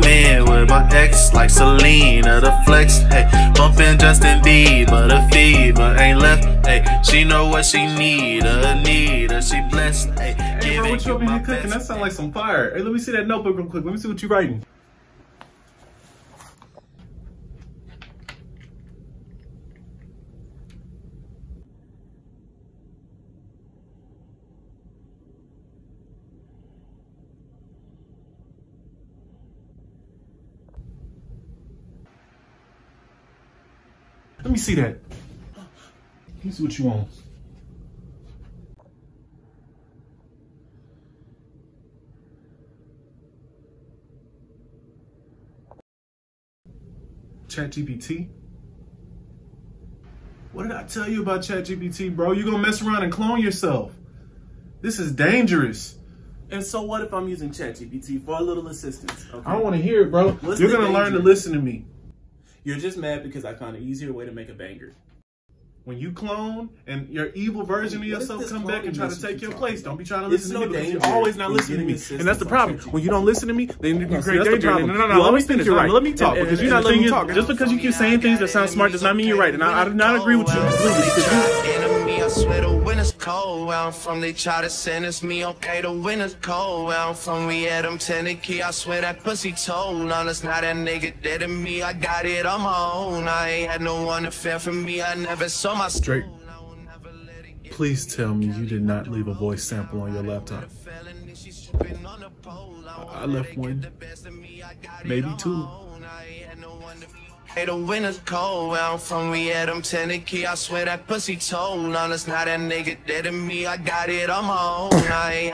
man with my ex, like Selena, the flex. Hey, bumping Justin Bieber, the fever ain't left. Hey, she know what she need, a need, her, she blessed. Hey, Hey, bro, what you you over here cooking? That sound like some fire. Hey, let me see that notebook real quick. Let me see what you writing. Let me see that. Let me see what you want. ChatGPT? What did I tell you about ChatGPT, bro? You're gonna mess around and clone yourself. This is dangerous. And so what if I'm using ChatGPT for a little assistance? Okay? I don't want to hear it, bro. What's You're gonna learn to listen to me. You're just mad because I found an easier way to make a banger. When you clone and your evil version of yourself come back and try to take your place, don't be trying to listen to me because you're always not listening to me. And that's the problem. When you don't listen to me, then you No, see, create the danger. No, no, no, no. Let me finish. you're Right. right. Let me talk And- because and- you're not and letting me talk. Just because you keep saying things that sound smart does not mean you're right. And I, I do not agree with you completely because you I swear the winter's cold. Where I'm from, they try to sentence me. Okay, the winter's cold. Where I'm from, we had them Tennessee. I swear that pussy told on us. Now that nigga dead to me. I got it on my own. I ain't had no one to fair for me. I never saw my Straight. soul. I will never let it get Please tell me you did not leave a voice sample on your laptop. felony. She's tripping on the pole. I won't I let left one. the best of me. I got it Maybe two. Hey, the winter's cold. Where I'm from, we had them Tennessee. I swear that pussy told on us. Now that nigga dead to me. I got it on my own. I ain't